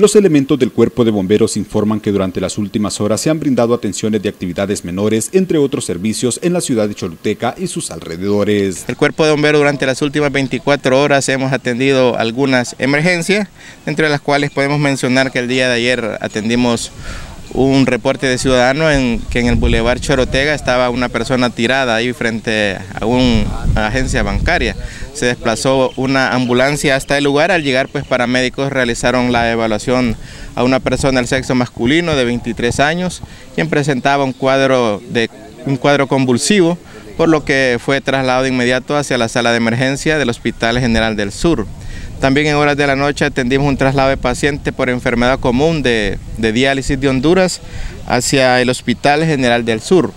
Los elementos del cuerpo de bomberos informan que durante las últimas horas se han brindado atenciones de actividades menores, entre otros servicios, en la ciudad de Choluteca y sus alrededores. El cuerpo de bomberos durante las últimas 24 horas hemos atendido algunas emergencias, entre las cuales podemos mencionar que el día de ayer atendimos un reporte de ciudadano en que en el Boulevard Chorotega estaba una persona tirada ahí frente a una agencia bancaria. Se desplazó una ambulancia hasta el lugar, al llegar pues paramédicos realizaron la evaluación a una persona del sexo masculino de 23 años, quien presentaba un cuadro, de, un cuadro convulsivo, por lo que fue trasladado de inmediato hacia la sala de emergencia del Hospital General del Sur. También en horas de la noche atendimos un traslado de paciente por enfermedad común de, diálisis de Honduras hacia el Hospital General del Sur.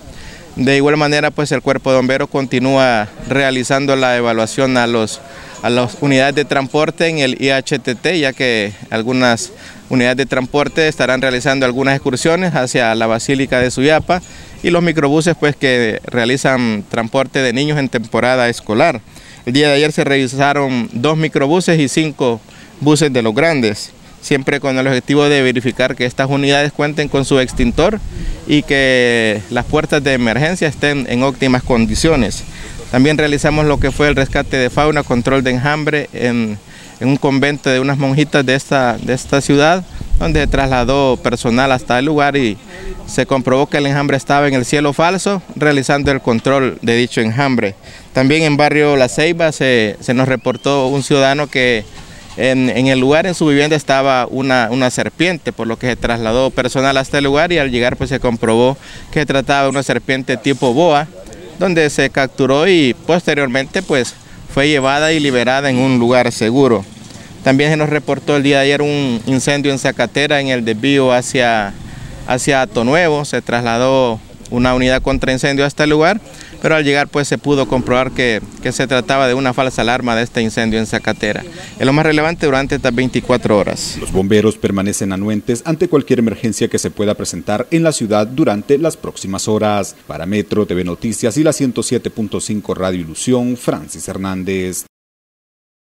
De igual manera, pues el cuerpo de bomberos continúa realizando la evaluación a, los, a las unidades de transporte en el IHTT, ya que algunas unidades de transporte estarán realizando algunas excursiones hacia la Basílica de Suyapa y los microbuses pues que realizan transporte de niños en temporada escolar. El día de ayer se revisaron dos microbuses y cinco buses de los grandes, siempre con el objetivo de verificar que estas unidades cuenten con su extintor y que las puertas de emergencia estén en óptimas condiciones. También realizamos lo que fue el rescate de fauna, control de enjambre en, un convento de unas monjitas de esta, de esta ciudad, donde trasladó personal hasta el lugar y se comprobó que el enjambre estaba en el cielo falso, realizando el control de dicho enjambre. También en barrio La Ceiba se, nos reportó un ciudadano que en, el lugar, en su vivienda, estaba una, una, serpiente, por lo que se trasladó personal hasta el lugar y al llegar pues se comprobó que se trataba de una serpiente tipo boa, donde se capturó y posteriormente pues fue llevada y liberada en un lugar seguro. También se nos reportó el día de ayer un incendio en Zacatera en el desvío hacia hacia Nuevo, se trasladó una unidad contra incendio hasta el lugar, pero al llegar pues se pudo comprobar que, que, se trataba de una falsa alarma de este incendio en Zacatera. Es lo más relevante durante estas 24 horas. Los bomberos permanecen anuentes ante cualquier emergencia que se pueda presentar en la ciudad durante las próximas horas. Para Metro TV Noticias y la 107.5 Radio Ilusión, Francis Hernández.